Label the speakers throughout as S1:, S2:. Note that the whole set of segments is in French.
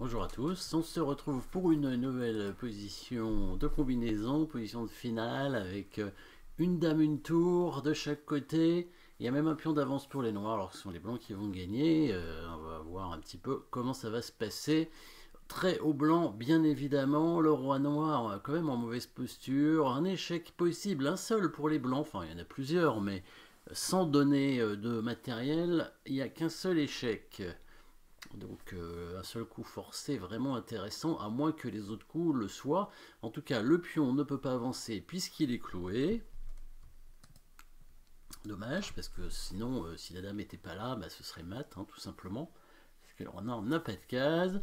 S1: Bonjour à tous, on se retrouve pour une nouvelle position de combinaison, position de finale avec euh, une dame, une tour de chaque côté. Il y a même un pion d'avance pour les noirs, alors ce sont les blancs qui vont gagner. Euh, on va voir un petit peu comment ça va se passer. Très au blanc, bien évidemment, le roi noir euh, quand même en mauvaise posture. Un échec possible, un seul pour les blancs, enfin il y en a plusieurs, mais sans donner de matériel, il n'y a qu'un seul échec. Donc euh, un seul coup forcé vraiment intéressant, à moins que les autres coups le soient. En tout cas, le pion ne peut pas avancer puisqu'il est cloué. Dommage, parce que sinon, euh, si la dame n'était pas là, bah, ce serait mat, hein, tout simplement. Parce que on n'a pas de case.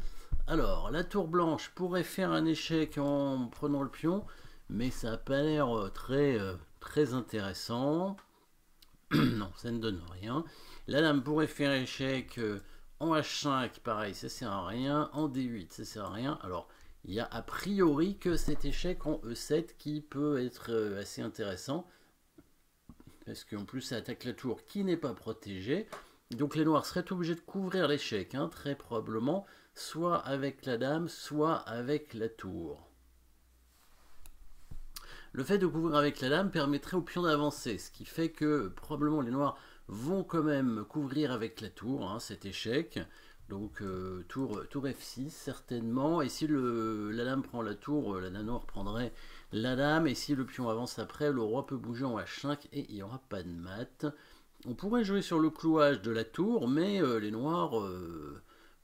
S1: Alors, la tour blanche pourrait faire un échec en prenant le pion, mais ça n'a pas l'air euh, très, très intéressant. non, ça ne donne rien. La dame pourrait faire échec en H5, pareil, ça sert à rien. En D8, ça sert à rien. Alors, il y a a priori que cet échec en E7 qui peut être euh, assez intéressant. Parce qu'en plus, ça attaque la tour qui n'est pas protégée. Donc les noirs seraient obligés de couvrir l'échec, hein, très probablement, soit avec la dame, soit avec la tour. Le fait de couvrir avec la dame permettrait au pion d'avancer, ce qui fait que probablement les noirs vont quand même couvrir avec la tour hein, cet échec. Donc euh, tour, tour F6 certainement. Et si la dame prend la tour, euh, la dame noire prendrait la dame. Et si le pion avance après, le roi peut bouger en H5 et il n'y aura pas de mat. On pourrait jouer sur le clouage de la tour, mais euh, les noirs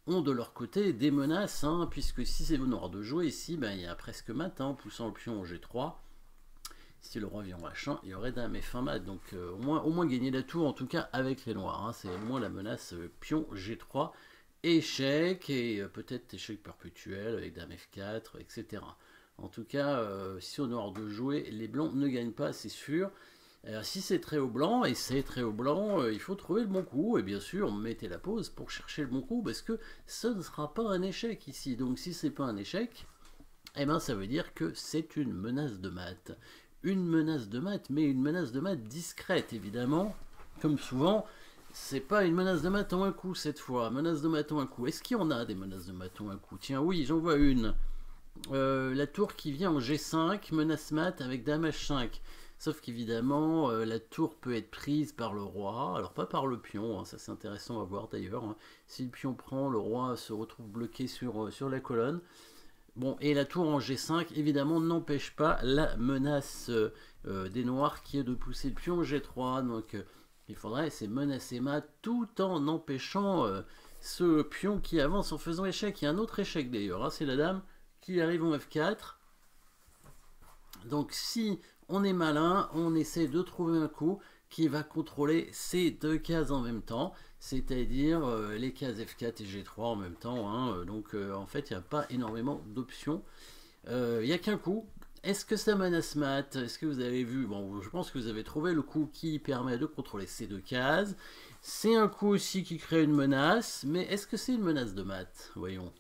S1: ont de leur côté des menaces, hein, puisque si c'est aux noirs de jouer ici, ben, il y a presque mat hein, en poussant le pion en G3 si le roi vient en H1, il y aurait dame et fin mat. Donc euh, au, moins, gagner la tour, en tout cas avec les noirs. Hein. C'est au moins la menace euh, pion G3, échec, et euh, peut-être échec perpétuel avec dame F4, etc. En tout cas, si au noir de jouer, les blancs ne gagnent pas, c'est sûr. si c'est très haut blanc, et c'est très haut blanc, il faut trouver le bon coup. Et bien sûr, mettez la pause pour chercher le bon coup, parce que ce ne sera pas un échec ici. Donc si c'est pas un échec, eh ben, ça veut dire que c'est une menace de mat une menace de mat, mais une menace de mat discrète, évidemment. Comme souvent, c'est pas une menace de mat en un coup cette fois. Menace de mat en un coup. Est-ce qu'il y en a des menaces de mat en un coup? Tiens, oui, j'en vois une. Euh, la tour qui vient en G5, menace mat avec dame H5. Sauf qu'évidemment, euh, la tour peut être prise par le roi, alors pas par le pion, hein, ça c'est intéressant à voir d'ailleurs. Hein. Si le pion prend, le roi se retrouve bloqué sur, euh, sur la colonne. Bon, et la tour en G5, évidemment, n'empêche pas la menace euh, euh, des noirs qui est de pousser le pion G3. Donc, euh, il faudrait c'est menacer mat tout en empêchant ce pion qui avance en faisant échec. Il y a un autre échec d'ailleurs, hein, c'est la dame qui arrive en F4. Donc, si on est malin, on essaie de trouver un coup qui va contrôler ces deux cases en même temps, c'est-à-dire euh, les cases F4 et G3 en même temps. Hein. Euh, donc euh, en fait, il n'y a pas énormément d'options. Il n'y a qu'un coup. Est-ce que ça menace mat Est-ce que vous avez vu? Bon, je pense que vous avez trouvé le coup qui permet de contrôler ces deux cases. C'est un coup aussi qui crée une menace, mais est-ce que c'est une menace de mat Voyons.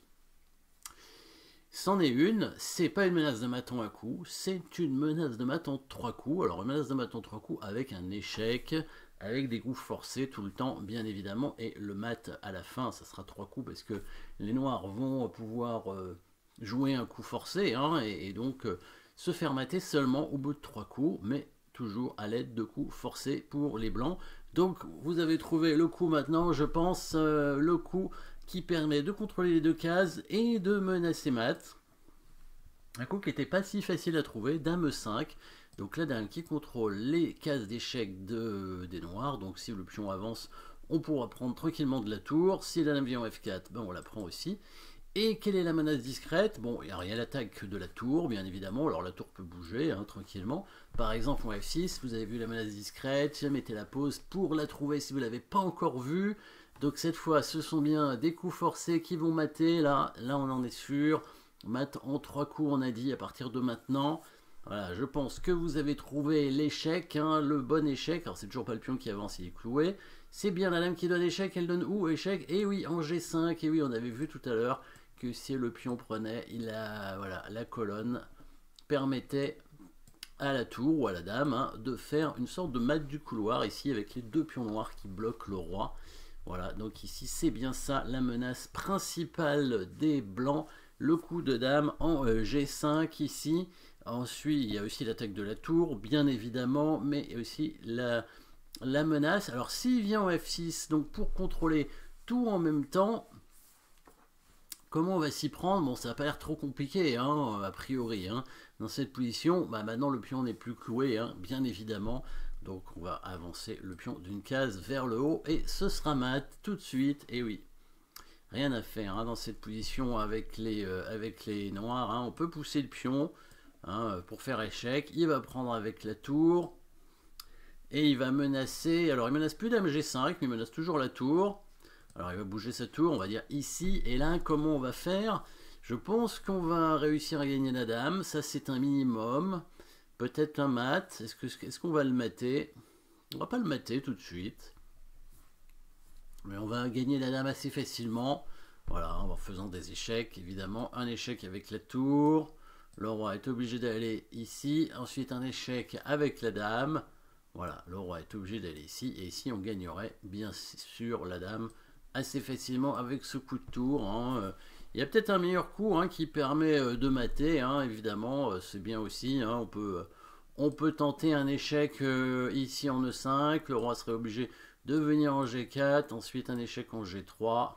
S1: C'en est une, c'est pas une menace de mat en un coup, c'est une menace de mat en trois coups. Alors une menace de mat en trois coups avec un échec, avec des coups forcés tout le temps, bien évidemment, et le mat à la fin, ça sera trois coups parce que les noirs vont pouvoir euh, jouer un coup forcé, hein, et, donc euh, se faire mater seulement au bout de trois coups, mais toujours à l'aide de coups forcés pour les blancs. Donc vous avez trouvé le coup maintenant, je pense, euh, le coup qui permet de contrôler les deux cases et de menacer mat. Un coup qui n'était pas si facile à trouver, dame 5. Donc la dame qui contrôle les cases d'échec de, des noirs. Donc si le pion avance, on pourra prendre tranquillement de la tour. Si la dame vient en F4, ben on la prend aussi. Et quelle est la menace discrète? Bon, il n'y a l'attaque de la tour, bien évidemment. Alors la tour peut bouger hein, tranquillement. Par exemple, en F6, vous avez vu la menace discrète. Mettez la pause pour la trouver si vous ne l'avez pas encore vue. Donc cette fois, ce sont bien des coups forcés qui vont mater. Là, là on en est sûr. Mat en trois coups, on a dit, à partir de maintenant. Voilà, je pense que vous avez trouvé l'échec, hein, le bon échec. Alors c'est toujours pas le pion qui avance, il est cloué. C'est bien la dame qui donne échec, elle donne où échec? Et oui, en G5, et oui, on avait vu tout à l'heure que si le pion prenait, il a, voilà, la colonne permettait à la tour ou à la dame hein, de faire une sorte de mat du couloir ici avec les deux pions noirs qui bloquent le roi. Voilà, donc ici c'est bien ça la menace principale des blancs. Le coup de dame en euh, G5 ici. Ensuite, il y a aussi l'attaque de la tour, bien évidemment, mais aussi la, menace. Alors s'il vient en F6, donc pour contrôler tout en même temps, comment on va s'y prendre? Bon, ça n'a pas l'air trop compliqué, hein, a priori. Hein. Dans cette position, bah, maintenant le pion n'est plus cloué, hein, bien évidemment. Donc on va avancer le pion d'une case vers le haut et ce sera mat tout de suite. Et oui, rien à faire hein, dans cette position avec les, euh, noirs. Hein. On peut pousser le pion hein, pour faire échec. Il va prendre avec la tour. Et il va menacer... Alors il menace plus dame G5, mais il menace toujours la tour. Alors il va bouger sa tour, on va dire ici. Et là, comment on va faire? Je pense qu'on va réussir à gagner la dame. Ça, c'est un minimum. Peut-être un mat. Est-ce qu'on va le mater? On va pas le mater tout de suite. Mais on va gagner la dame assez facilement. Voilà, en faisant des échecs, évidemment. Un échec avec la tour. Le roi est obligé d'aller ici. Ensuite, un échec avec la dame. Voilà, le roi est obligé d'aller ici. Et ici, on gagnerait bien sûr la dame assez facilement avec ce coup de tour. Hein. Il y a peut-être un meilleur coup hein, qui permet euh, de mater, hein, évidemment, euh, c'est bien aussi. on, peut, on peut tenter un échec euh, ici en E5, le roi serait obligé de venir en G4, ensuite un échec en G3.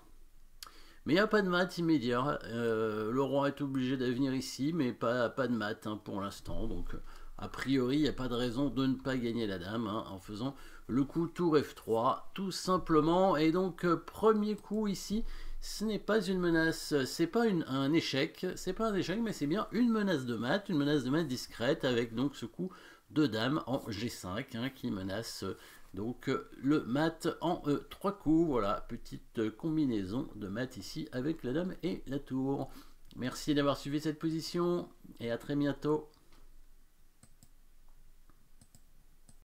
S1: Mais il n'y a pas de mat immédiat, le roi est obligé de venir ici, mais pas, pas de mat pour l'instant. Donc a priori, il n'y a pas de raison de ne pas gagner la dame en faisant le coup tour F3, tout simplement. Et donc, premier coup ici, ce n'est pas une menace, c'est pas un échec, c'est pas un échec, mais c'est bien une menace de mat, une menace de mat discrète avec donc ce coup de dame en G5 hein, qui menace donc le mat en euh, trois coups. Voilà, petite combinaison de mat ici avec la dame et la tour. Merci d'avoir suivi cette position et à très bientôt.